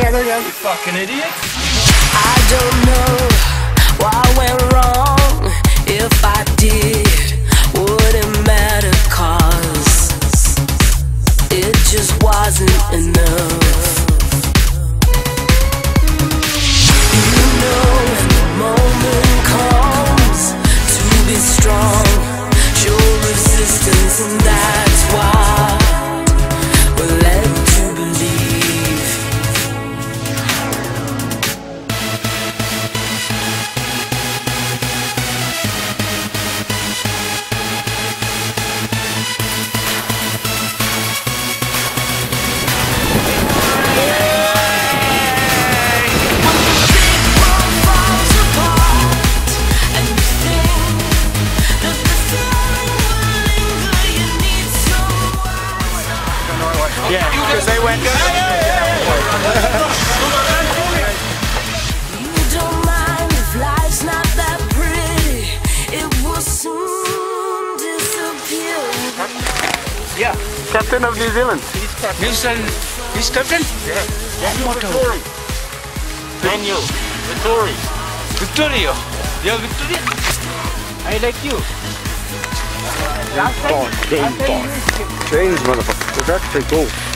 Yeah, there you fucking idiot. I don't know what went wrong. If I did, would it matter? Cause it just wasn't enough. You know, the moment comes to be strong. Show resistance and that. Yeah, because they went. Yeah. Captain of New Zealand. He's captain. Wilson. He's captain? Yeah. yeah. Victoria. Daniel. Victoria. Victoria. Yeah, Victoria. I like you. James Bond. James Bond. James, motherfucker. That's pretty cool.